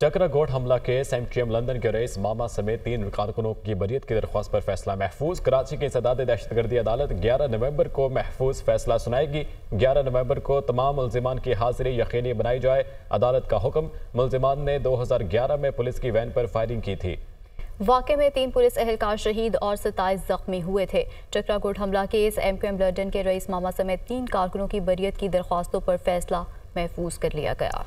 चक्रागोट हमला case M Q M London के rice मामा समेत तीन कारकुनों की बरीत की दरख्वास्त पर फैसला महफूज। कराची की सदाद दहशतगर्दी अदालत 11 नवंबर को महफूज फैसला सुनाएगी। 11 नवंबर को तमाम मुलजिमान की हाजिरी यकीनी बनाई जाए, अदालत का हुक्म। मुलजिमान ने 2011 में पुलिस की वैन पर फायरिंग की थी। वाक़े में तीन पुलिस अहलकार शहीद और सताईस जख्मी हुए थे। चक्रागोट हमला case M Q M London के रईस मामा समेत तीन कारकुनों की बरीत की दरख्वास्तों पर फैसला महफूज कर लिया गया।